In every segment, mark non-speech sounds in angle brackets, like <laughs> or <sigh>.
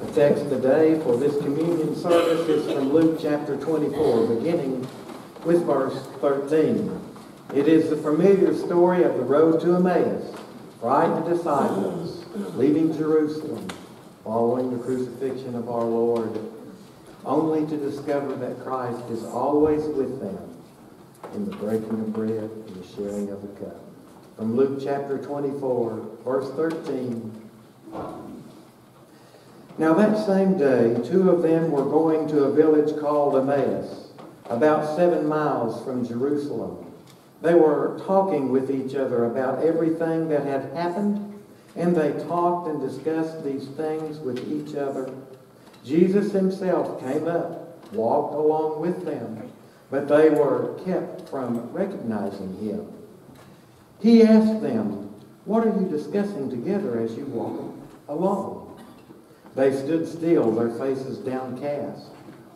The text today for this communion service is from Luke chapter 24, beginning with verse 13. It is the familiar story of the road to Emmaus, frightened disciples leaving Jerusalem, following the crucifixion of our Lord, only to discover that Christ is always with them in the breaking of bread and the sharing of the cup. From Luke chapter 24, verse 13. Now that same day, two of them were going to a village called Emmaus, about seven miles from Jerusalem. They were talking with each other about everything that had happened, and they talked and discussed these things with each other. Jesus himself came up, walked along with them, but they were kept from recognizing him. He asked them, What are you discussing together as you walk along? They stood still, their faces downcast.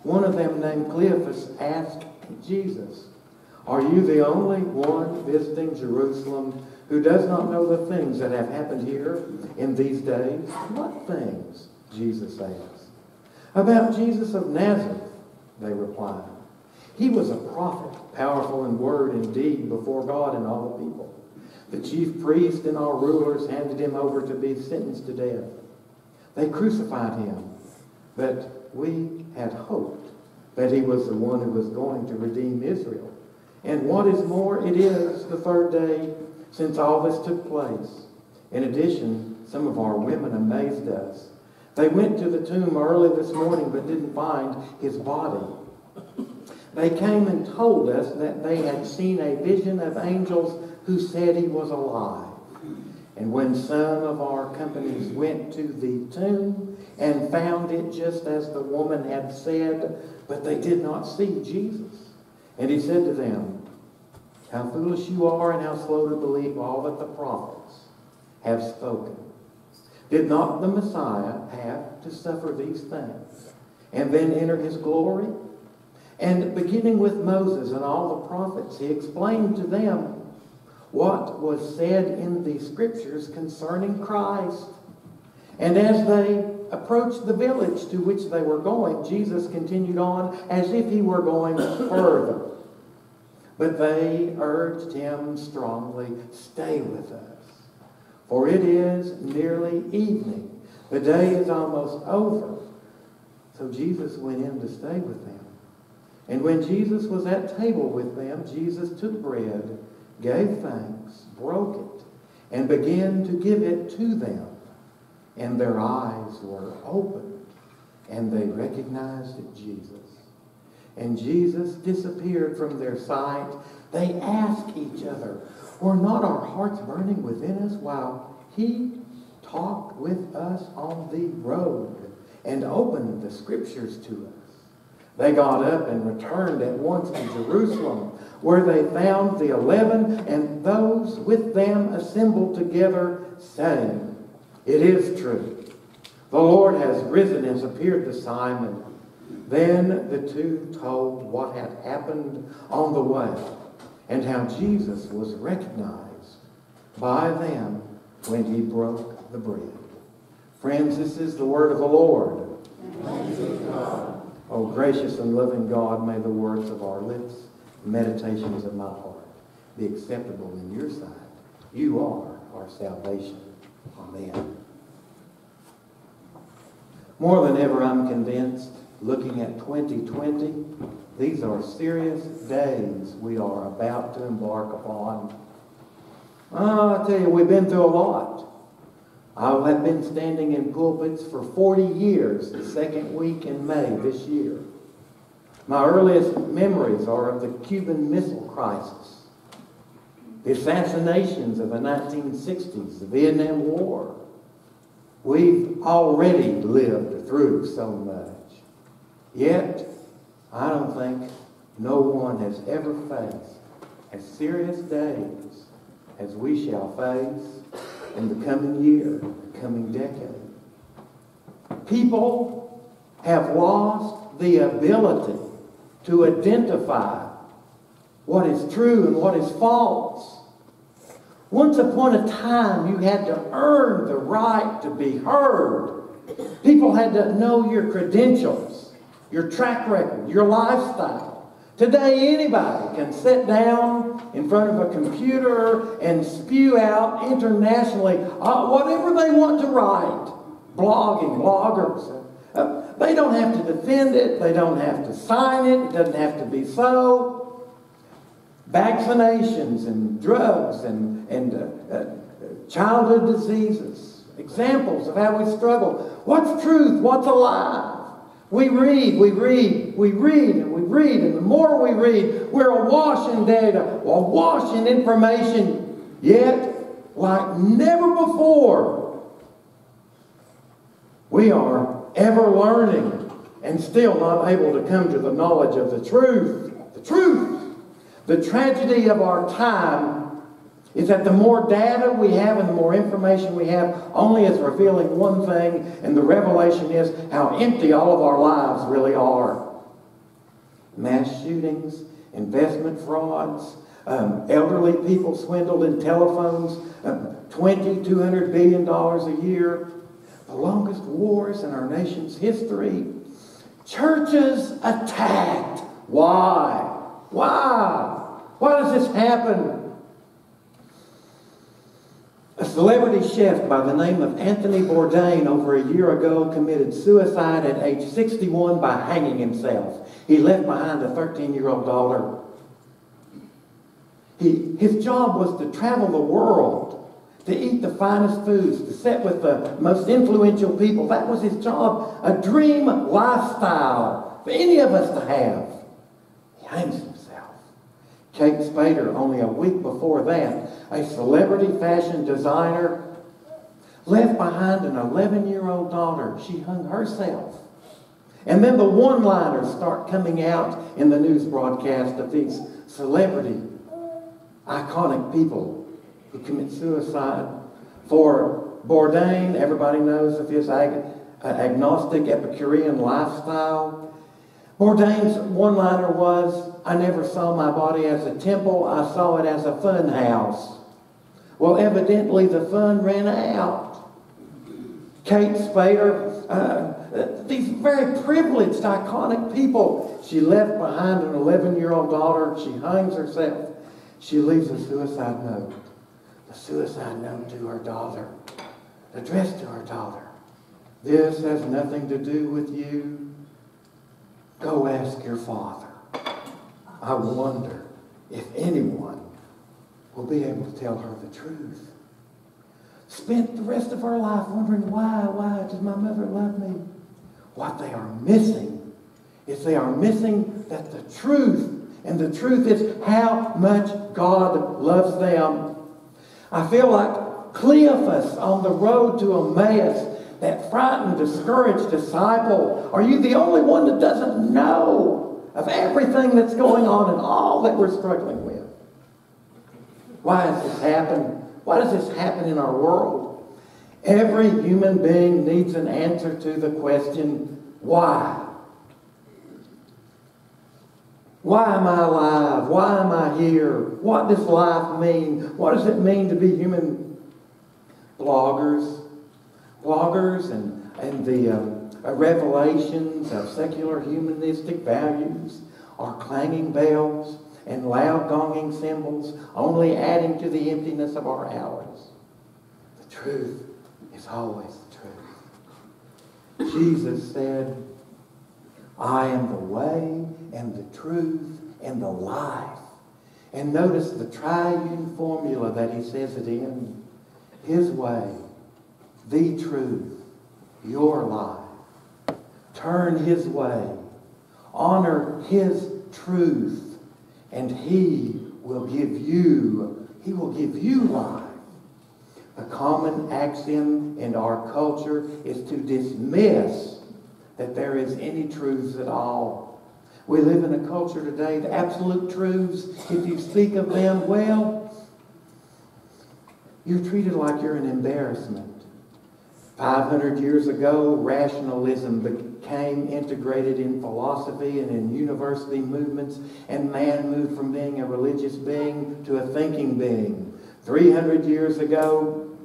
One of them, named Cleophas, asked Jesus, Are you the only one visiting Jerusalem who does not know the things that have happened here in these days? What things? Jesus asked. About Jesus of Nazareth, they replied. He was a prophet, powerful in word and deed before God and all the people. The chief priests and our rulers handed him over to be sentenced to death. They crucified him, but we had hoped that he was the one who was going to redeem Israel. And what is more, it is the third day since all this took place. In addition, some of our women amazed us. They went to the tomb early this morning but didn't find his body. They came and told us that they had seen a vision of angels who said he was alive. And when some of our companies went to the tomb and found it just as the woman had said, but they did not see Jesus. And he said to them, How foolish you are and how slow to believe all that the prophets have spoken. Did not the Messiah have to suffer these things and then enter his glory? And beginning with Moses and all the prophets, he explained to them what was said in the scriptures concerning Christ. And as they approached the village to which they were going, Jesus continued on as if he were going <coughs> further. But they urged him strongly, Stay with us, for it is nearly evening. The day is almost over. So Jesus went in to stay with them. And when Jesus was at table with them, Jesus took bread gave thanks, broke it, and began to give it to them. And their eyes were opened, and they recognized Jesus. And Jesus disappeared from their sight. They asked each other, Were not our hearts burning within us while he talked with us on the road and opened the scriptures to us? They got up and returned at once to Jerusalem, where they found the eleven and those with them assembled together, saying, It is true. The Lord has risen and has appeared to Simon. Then the two told what had happened on the way and how Jesus was recognized by them when he broke the bread. Friends, this is the word of the Lord. Oh, gracious and loving God, may the words of our lips, meditations of my heart be acceptable in your sight. You are our salvation. Amen. More than ever, I'm convinced, looking at 2020, these are serious days we are about to embark upon. Oh, I tell you, we've been through a lot. I have been standing in pulpits for 40 years, the second week in May this year. My earliest memories are of the Cuban Missile Crisis, the assassinations of the 1960s, the Vietnam War. We've already lived through so much. Yet, I don't think no one has ever faced as serious days as we shall face in the coming year, the coming decade. People have lost the ability to identify what is true and what is false. Once upon a time, you had to earn the right to be heard. People had to know your credentials, your track record, your lifestyle. Today, anybody can sit down in front of a computer and spew out internationally uh, whatever they want to write. Blogging, bloggers. Uh, they don't have to defend it, they don't have to sign it, it doesn't have to be so. Vaccinations and drugs and, and uh, uh, childhood diseases, examples of how we struggle. What's truth? What's a lie? We read, we read, we read, and we read, and the more we read, we're awash in data, awash in information, yet, like never before, we are ever learning and still not able to come to the knowledge of the truth. The truth. The tragedy of our time is that the more data we have and the more information we have only is revealing one thing, and the revelation is how empty all of our lives really are. Mass shootings, investment frauds, um, elderly people swindled in telephones, um, 20, 200 billion dollars a year, the longest wars in our nation's history. Churches attacked. Why? Why? Why does this happen? A celebrity chef by the name of Anthony Bourdain over a year ago committed suicide at age 61 by hanging himself. He left behind a 13-year-old daughter. He, his job was to travel the world to eat the finest foods, to sit with the most influential people. That was his job. A dream lifestyle for any of us to have. He hangs. Kate Spader, only a week before that, a celebrity fashion designer, left behind an 11 year old daughter. She hung herself. And then the one liners start coming out in the news broadcast of these celebrity, iconic people who commit suicide. For Bourdain, everybody knows of his ag- uh, agnostic Epicurean lifestyle. Bourdain's one liner was, I never saw my body as a temple, I saw it as a fun house. Well, evidently the fun ran out. Kate Spader, uh, these very privileged, iconic people. She left behind an 11 year old daughter. She hangs herself. She leaves a suicide note the suicide note to her daughter, addressed to her daughter. This has nothing to do with you. Go ask your father. I wonder if anyone will be able to tell her the truth. Spent the rest of her life wondering why, why does my mother love me? What they are missing is they are missing that the truth, and the truth is how much God loves them I feel like Cleophas on the road to Emmaus, that frightened, discouraged disciple. Are you the only one that doesn't know of everything that's going on and all that we're struggling with? Why has this happened? Why does this happen in our world? Every human being needs an answer to the question, why? Why am I alive? Why am I here? What does life mean? What does it mean to be human? Bloggers, bloggers and, and the um, revelations of secular humanistic values are clanging bells and loud gonging cymbals, only adding to the emptiness of our hours. The truth is always the truth. Jesus said, I am the way and the truth and the life. And notice the triune formula that he says it in. His way, the truth, your life. Turn his way. Honor his truth. And he will give you, he will give you life. The common axiom in our culture is to dismiss that there is any truths at all. We live in a culture today, the absolute truths, if you speak of them, well, you're treated like you're an embarrassment. 500 years ago, rationalism became integrated in philosophy and in university movements, and man moved from being a religious being to a thinking being. 300 years ago,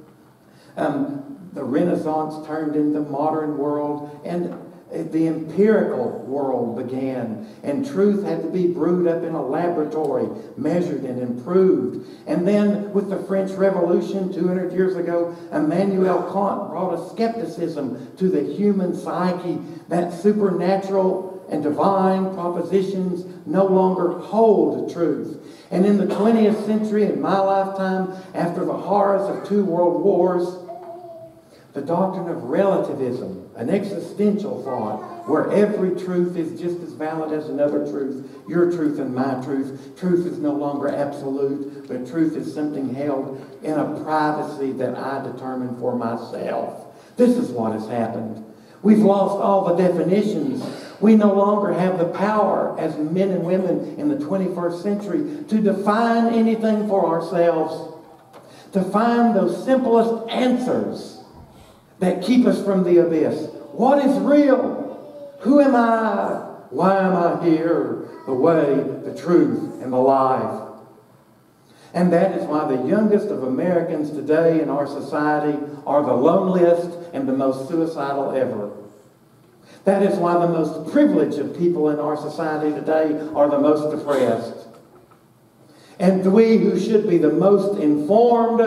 um, the Renaissance turned into modern world, and the empirical world began, and truth had to be brewed up in a laboratory, measured and improved. And then, with the French Revolution 200 years ago, Immanuel Kant brought a skepticism to the human psyche that supernatural and divine propositions no longer hold truth. And in the 20th century, in my lifetime, after the horrors of two world wars, the doctrine of relativism, an existential thought where every truth is just as valid as another truth, your truth and my truth. Truth is no longer absolute, but truth is something held in a privacy that I determine for myself. This is what has happened. We've lost all the definitions. We no longer have the power as men and women in the 21st century to define anything for ourselves, to find those simplest answers that keep us from the abyss. What is real? Who am I? Why am I here? The way, the truth, and the life. And that is why the youngest of Americans today in our society are the loneliest and the most suicidal ever. That is why the most privileged of people in our society today are the most depressed. And we who should be the most informed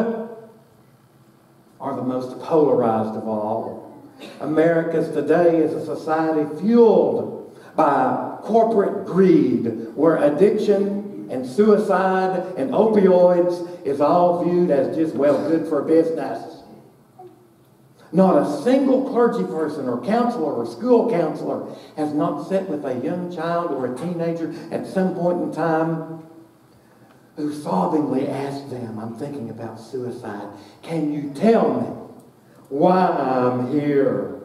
are the most polarized of all. America's today is a society fueled by corporate greed, where addiction and suicide and opioids is all viewed as just, well, good for business. Not a single clergy person or counselor or school counselor has not sat with a young child or a teenager at some point in time who sobbingly asked them, I'm thinking about suicide, can you tell me why I'm here?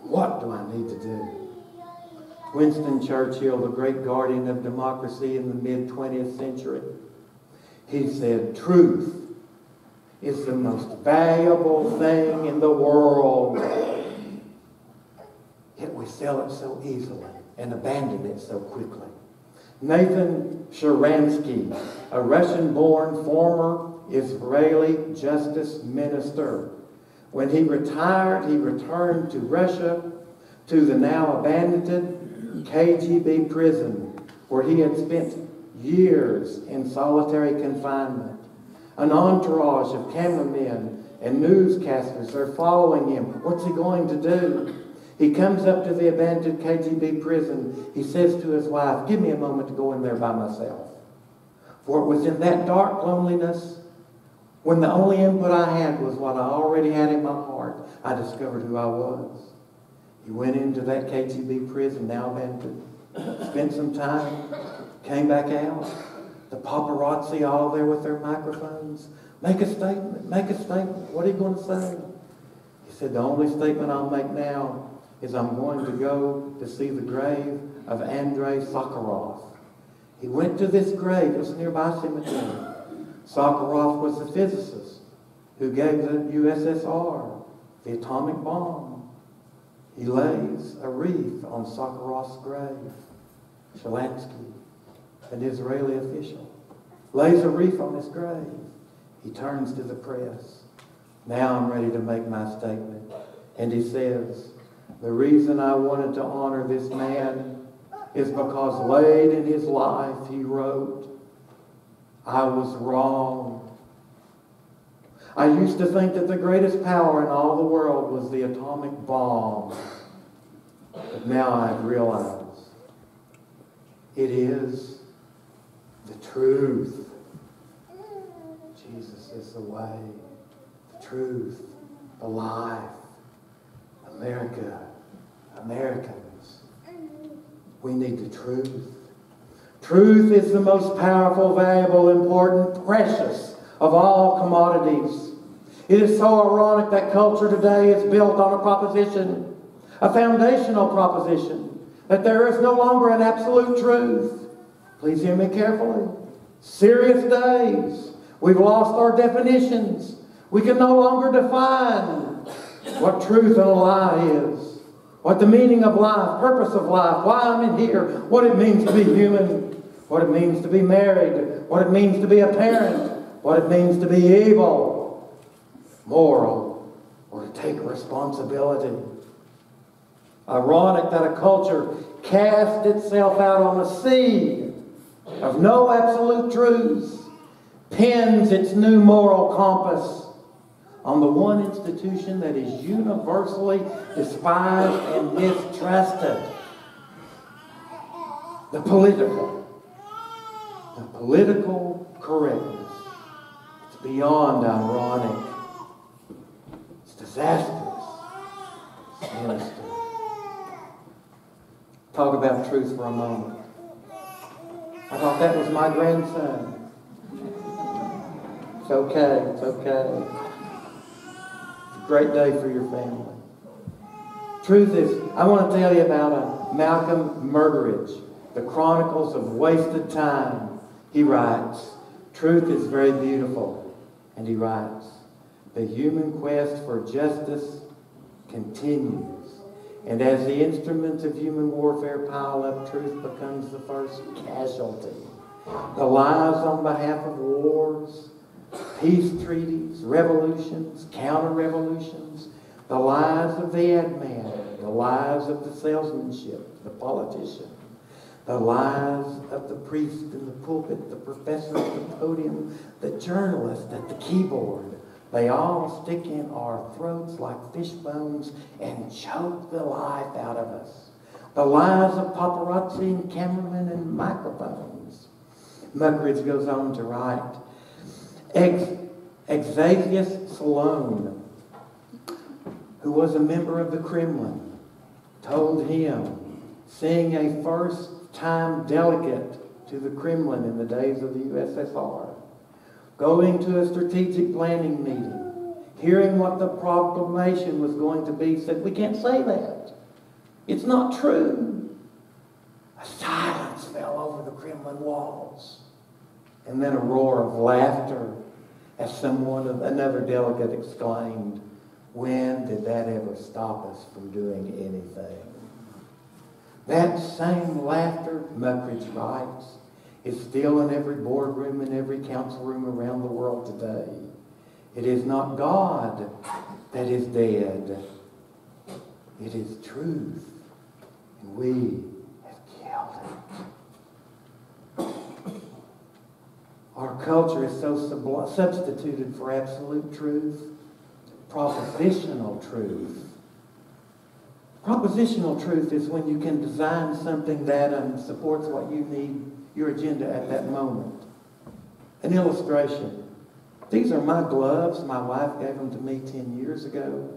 What do I need to do? Winston Churchill, the great guardian of democracy in the mid 20th century, he said, Truth is the most valuable thing in the world. Yet we sell it so easily and abandon it so quickly. Nathan Sharansky, a Russian born former Israeli justice minister. When he retired, he returned to Russia to the now abandoned KGB prison where he had spent years in solitary confinement. An entourage of cameramen and newscasters are following him. What's he going to do? He comes up to the abandoned KGB prison. He says to his wife, Give me a moment to go in there by myself. For it was in that dark loneliness, when the only input I had was what I already had in my heart, I discovered who I was. He went into that KGB prison, now abandoned, spent some time, came back out. The paparazzi all there with their microphones. Make a statement, make a statement. What are you going to say? He said, The only statement I'll make now is I'm going to go to see the grave of Andrei Sakharov. He went to this grave, it was a nearby cemetery. Sakharov was the physicist who gave the USSR the atomic bomb. He lays a wreath on Sakharov's grave. Sharansky, an Israeli official, lays a wreath on his grave. He turns to the press. Now I'm ready to make my statement. And he says, the reason I wanted to honor this man is because late in his life he wrote, I was wrong. I used to think that the greatest power in all the world was the atomic bomb. But now I've realized it is the truth. Jesus is the way, the truth, the life. America, Americans, we need the truth. Truth is the most powerful, valuable, important, precious of all commodities. It is so ironic that culture today is built on a proposition, a foundational proposition, that there is no longer an absolute truth. Please hear me carefully. Serious days. We've lost our definitions. We can no longer define what truth and a lie is, what the meaning of life, purpose of life, why I'm in here, what it means to be human, what it means to be married, what it means to be a parent, what it means to be evil, moral, or to take responsibility. Ironic that a culture cast itself out on a sea of no absolute truths, pins its new moral compass on the one institution that is universally despised and mistrusted the political. The political correctness. It's beyond ironic. It's disastrous. It's sinister. Talk about truth for a moment. I thought that was my grandson. It's okay. It's okay. Great day for your family. Truth is, I want to tell you about a Malcolm Muggeridge, the Chronicles of Wasted Time. He writes, Truth is very beautiful. And he writes, The human quest for justice continues. And as the instruments of human warfare pile up, truth becomes the first casualty. The lies on behalf of wars, peace treaties, revolutions, counter-revolutions, the lies of the ad man, the lies of the salesmanship, the politician, the lies of the priest in the pulpit, the professor at the podium, the journalist at the keyboard, they all stick in our throats like fish bones and choke the life out of us. The lies of paparazzi and cameramen and microphones. Muggeridge goes on to write, Ex- Exasius Silone, who was a member of the Kremlin, told him, seeing a first-time delegate to the Kremlin in the days of the USSR, going to a strategic planning meeting, hearing what the proclamation was going to be, said, We can't say that. It's not true. A silence fell over the Kremlin walls. And then a roar of laughter as someone, of another delegate exclaimed, When did that ever stop us from doing anything? That same laughter, Muggeridge writes, is still in every boardroom and every council room around the world today. It is not God that is dead. It is truth. And we have killed it. Our culture is so substituted for absolute truth, propositional truth. Propositional truth is when you can design something that um, supports what you need your agenda at that moment. An illustration. These are my gloves. My wife gave them to me 10 years ago.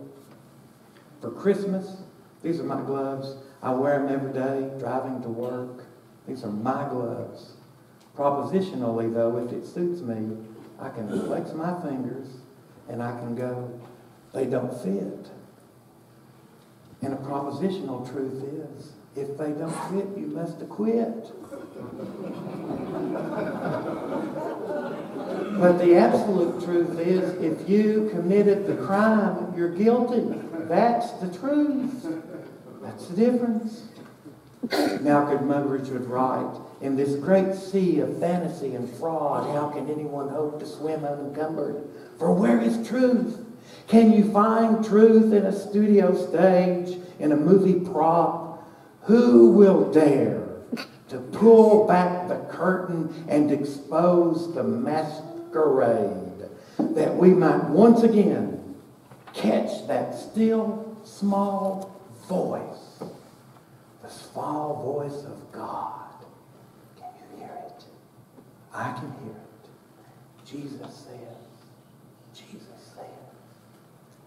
For Christmas, these are my gloves. I wear them every day driving to work. These are my gloves. Propositionally, though, if it suits me, I can flex my fingers and I can go, they don't fit. And a propositional truth is, if they don't fit, you must acquit. But the absolute truth is, if you committed the crime, you're guilty. That's the truth. That's the difference. Malcolm Muggeridge would write, in this great sea of fantasy and fraud, how can anyone hope to swim unencumbered? For where is truth? Can you find truth in a studio stage, in a movie prop? Who will dare to pull back the curtain and expose the masquerade that we might once again catch that still small voice, small voice of God. Can you hear it? I can hear it. Jesus says, Jesus says,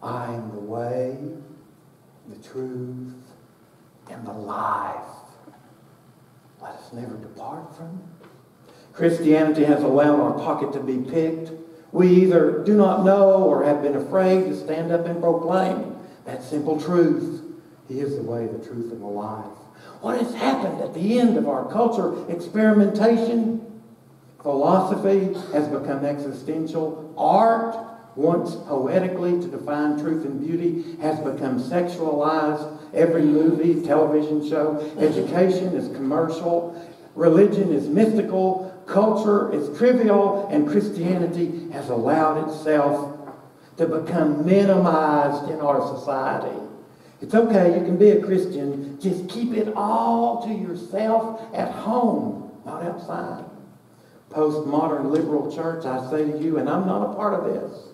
I am the way, the truth, and the life. Let us never depart from it. Christianity has allowed our pocket to be picked. We either do not know or have been afraid to stand up and proclaim that simple truth. He is the way, the truth, and the life. What has happened at the end of our culture experimentation? Philosophy has become existential. Art, once poetically to define truth and beauty, has become sexualized. Every movie, television show, education is commercial, religion is mystical, culture is trivial, and Christianity has allowed itself to become minimized in our society. It's okay, you can be a Christian, just keep it all to yourself at home, not outside. Postmodern liberal church, I say to you, and I'm not a part of this.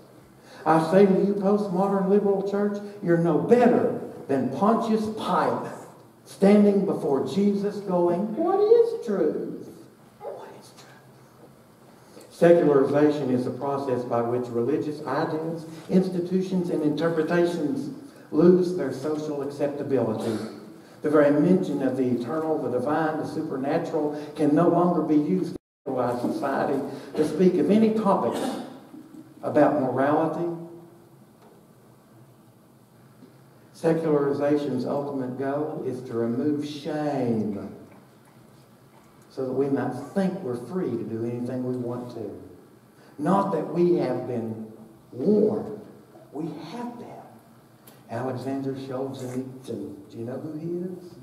I say to you, postmodern liberal church, you're no better than Pontius Pilate standing before Jesus going, What is truth? What is truth? Secularization is a process by which religious ideas, institutions, and interpretations lose their social acceptability. The very mention of the eternal, the divine, the supernatural can no longer be used civilized society to speak of any topics about morality. Secularization's ultimate goal is to remove shame so that we might think we're free to do anything we want to. Not that we have been warned, we have been. Alexander Solzhenitsyn, do you know who he is?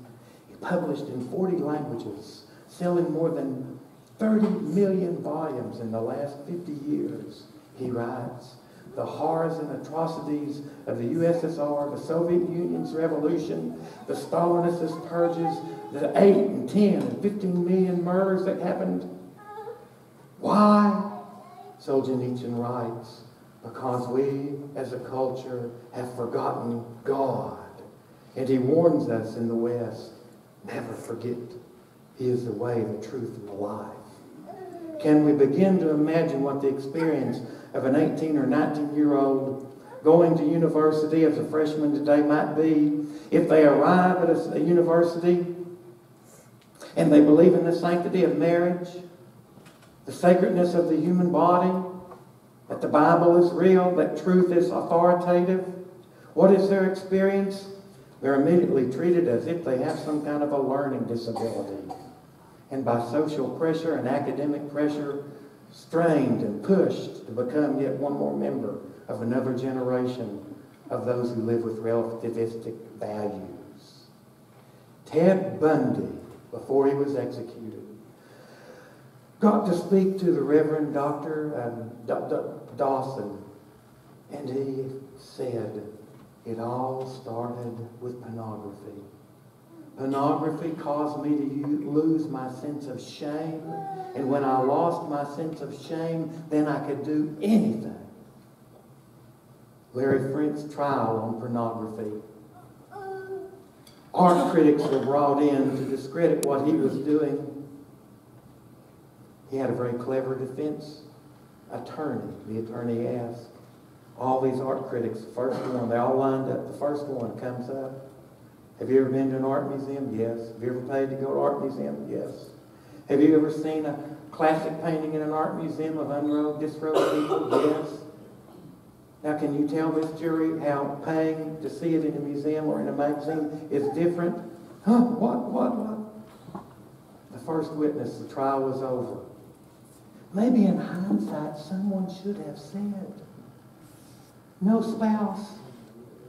He published in 40 languages, selling more than 30 million volumes in the last 50 years. He writes, the horrors and atrocities of the USSR, the Soviet Union's revolution, the Stalinist purges, the 8 and 10 and 15 million murders that happened. Why? Solzhenitsyn writes, because we as a culture have forgotten God. And he warns us in the West, never forget. He is the way, the truth, and the life. Can we begin to imagine what the experience of an 18 or 19 year old going to university as a freshman today might be if they arrive at a, a university and they believe in the sanctity of marriage, the sacredness of the human body, that the Bible is real, that truth is authoritative. What is their experience? They're immediately treated as if they have some kind of a learning disability. And by social pressure and academic pressure, strained and pushed to become yet one more member of another generation of those who live with relativistic values. Ted Bundy, before he was executed, got to speak to the Reverend Dr. Um, Dobson, and he said, It all started with pornography. Pornography caused me to lose my sense of shame. And when I lost my sense of shame, then I could do anything. Larry Flynt's trial on pornography. Art critics were brought in to discredit what he was doing. He had a very clever defense attorney. The attorney asked all these art critics, first one, they all lined up. The first one comes up. Have you ever been to an art museum? Yes. Have you ever paid to go to an art museum? Yes. Have you ever seen a classic painting in an art museum of unrobed, disrobed people? <coughs> Yes. Now, can you tell this jury how paying to see it in a museum or in a magazine is different? Huh? What? What? What? The first witness, the trial was over. Maybe in hindsight, someone should have said, no spouse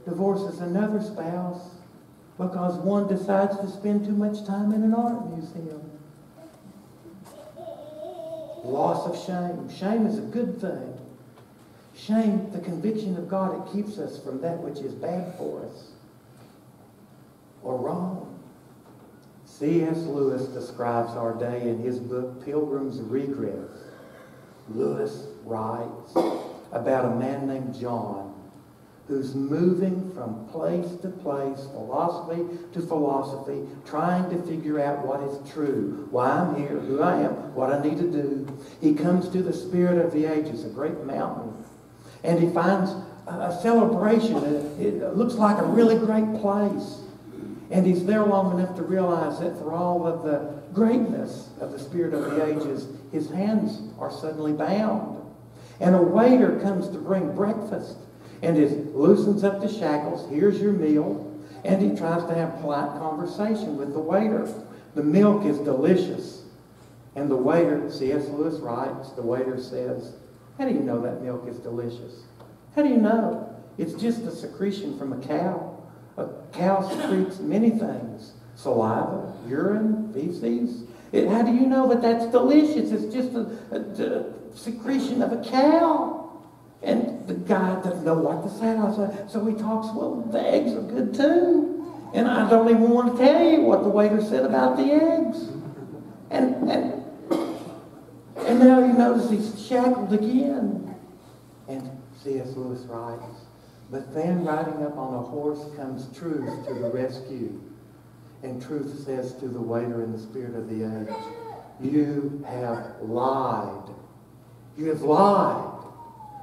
divorces another spouse because one decides to spend too much time in an art museum. Loss of shame. Shame is a good thing. Shame, the conviction of God, it keeps us from that which is bad for us or wrong. C.S. Lewis describes our day in his book, Pilgrim's Regress. Lewis writes about a man named John who's moving from place to place, philosophy to philosophy, trying to figure out what is true, why I'm here, who I am, what I need to do. He comes to the Spirit of the Ages, a great mountain, and he finds a celebration. It looks like a really great place. And he's there long enough to realize that for all of the greatness of the Spirit of the ages, his hands are suddenly bound. And a waiter comes to bring breakfast and he loosens up the shackles. Here's your meal. And he tries to have polite conversation with the waiter. The milk is delicious. And the waiter, C.S. Lewis writes, the waiter says, How do you know that milk is delicious? How do you know? It's just a secretion from a cow. A cow secretes many things saliva, urine, feces. It, how do you know that that's delicious? It's just a, a, a secretion of a cow. And the guy doesn't know what to say. So, he talks, well, the eggs are good too. And I don't even want to tell you what the waiter said about the eggs. And, and, and now you notice he's shackled again. And C.S. Lewis writes, but then riding up on a horse comes truth to the rescue. And truth says to the waiter in the spirit of the age, you have lied. You have lied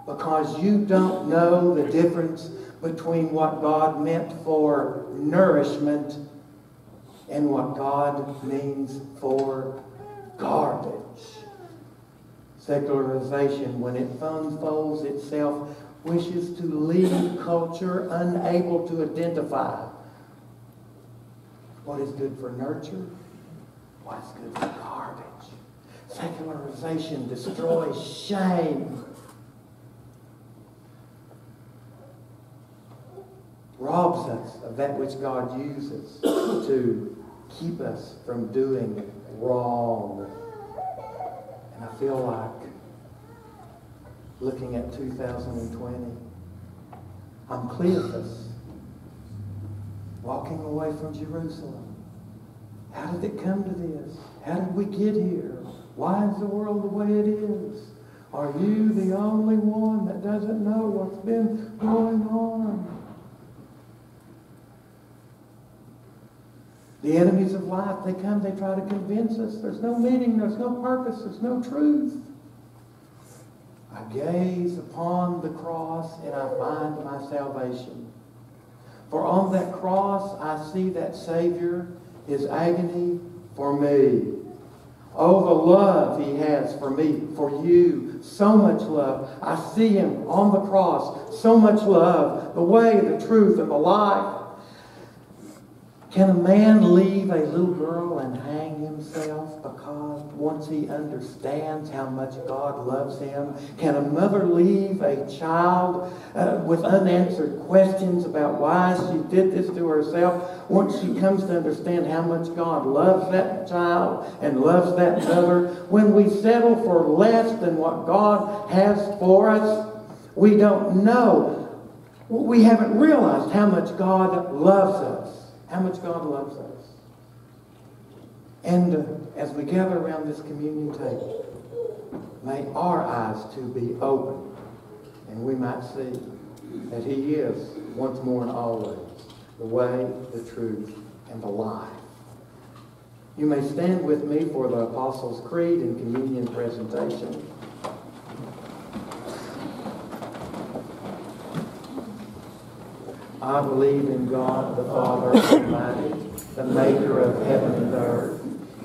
because you don't know the difference between what God meant for nourishment and what God means for garbage. Secularization, when it unfolds itself, wishes to leave culture unable to identify what is good for nurture, what's good for garbage. Secularization destroys <laughs> shame robs us of that which God uses to keep us from doing wrong. And I feel like looking at 2020, I'm clear Cleophas, walking away from Jerusalem. How did it come to this? How did we get here? Why is the world the way it is? Are you the only one that doesn't know what's been going on? The enemies of life, they come, they try to convince us there's no meaning, there's no purpose, there's no truth. I gaze upon the cross and I find my salvation. For on that cross I see that Savior, his agony for me. Oh, the love he has for me, for you. So much love. I see him on the cross. So much love. The way, the truth, and the life. Can a man leave a little girl and hang himself once he understands how much God loves him? Can a mother leave a child uh, with unanswered questions about why she did this to herself once she comes to understand how much God loves that child and loves that mother? When we settle for less than what God has for us, we don't know. We haven't realized how much God loves us how much God loves us. And as we gather around this communion table, may our eyes too be open and we might see that he is once more and always the way, the truth, and the life. You may stand with me for the Apostles' Creed and communion presentation. I believe in God the Father Almighty, the maker of heaven and earth,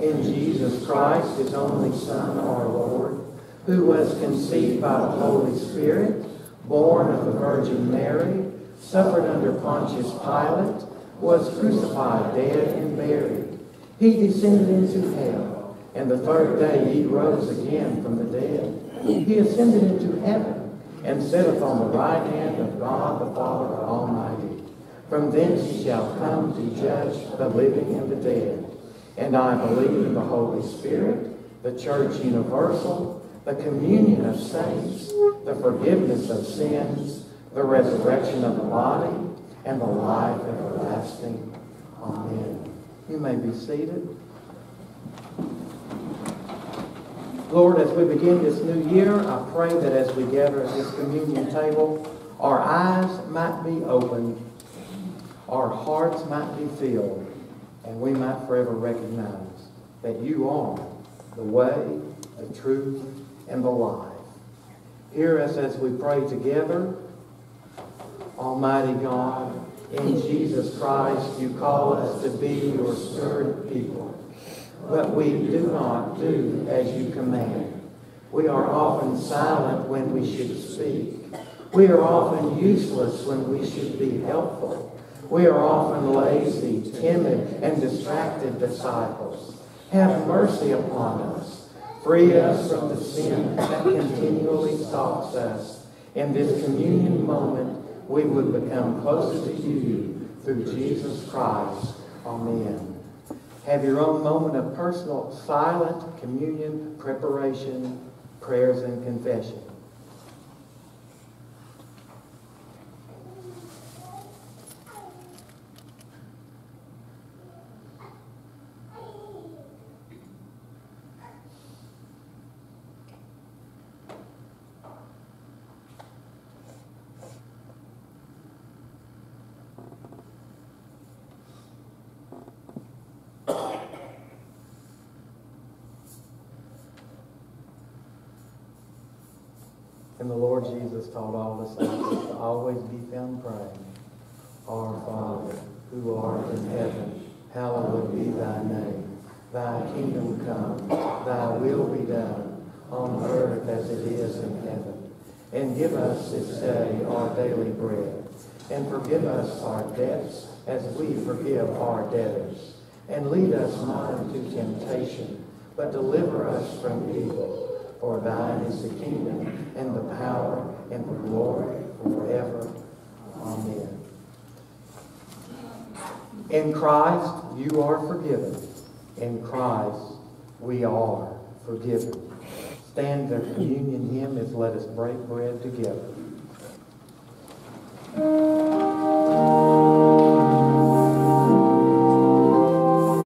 in Jesus Christ, his only Son, our Lord, who was conceived by the Holy Spirit, born of the Virgin Mary, suffered under Pontius Pilate, was crucified, dead, and buried. He descended into hell, and the third day he rose again from the dead. He ascended into heaven, and sitteth on the right hand of God the Father Almighty. From thence he shall come to judge the living and the dead. And I believe in the Holy Spirit, the church universal, the communion of saints, the forgiveness of sins, the resurrection of the body, and the life everlasting. Amen. You may be seated. Lord, as we begin this new year, I pray that as we gather at this communion table, our eyes might be opened our hearts might be filled, and we might forever recognize that you are the way, the truth, and the life. Hear us as we pray together. Almighty God, in Jesus Christ, you call us to be your servant people. But we do not do as you command. We are often silent when we should speak. We are often useless when we should be helpful. We are often lazy, timid, and distracted disciples. Have mercy upon us. Free us from the sin that continually stalks us. In this communion moment, we would become closer to you through Jesus Christ. Amen. Have your own moment of personal silent communion preparation, prayers, and confession. And the Lord Jesus taught all saints to always be found praying. Our Father, who art in heaven, hallowed be thy name. Thy kingdom come, thy will be done, on earth as it is in heaven. And give us this day our daily bread. And forgive us our debts as we forgive our debtors. And lead us not into temptation, but deliver us from evil. For thine is the kingdom, and the power, and the glory forever. Amen. In Christ, you are forgiven. In Christ, we are forgiven. Stand the communion hymn as let us break bread together.